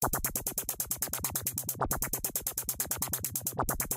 パパパパパ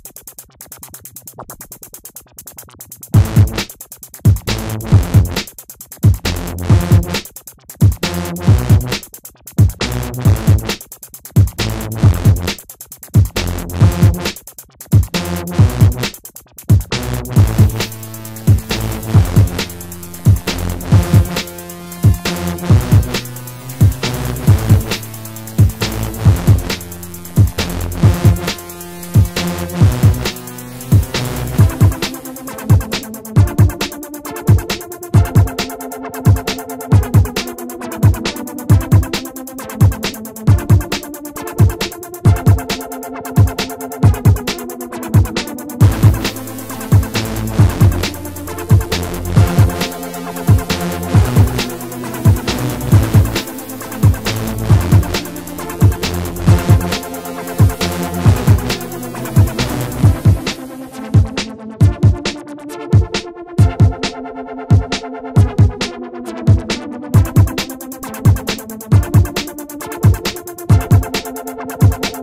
you